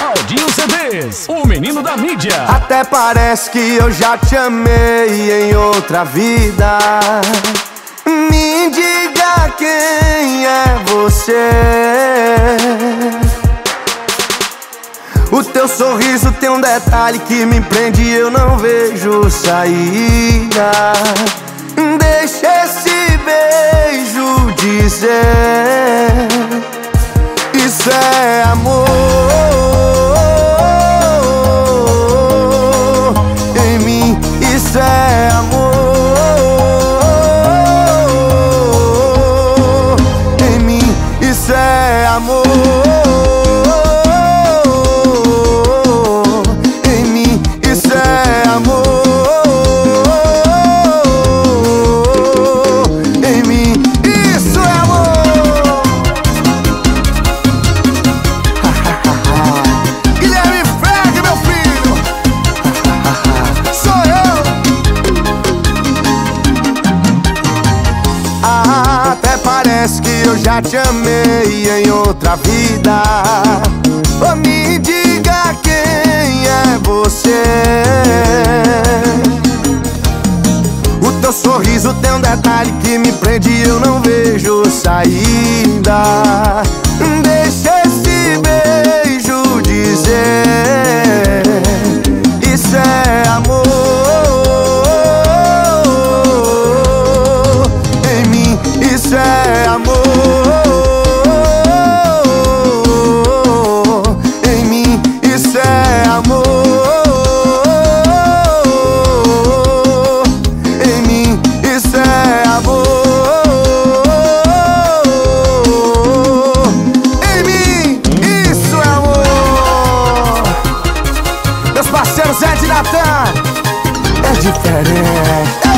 Aldinho CDs, o menino da mídia. Até parece que eu já te amei em outra vida. Me diga quem é você. O teu sorriso tem um detalhe que me prende e eu não vejo saída. Isso é amor. isso é já te amei em outra vida. Oh, Me diga quem é você. O teu sorriso tem um detalhe que me prende e eu não vejo saída جبتها ليه؟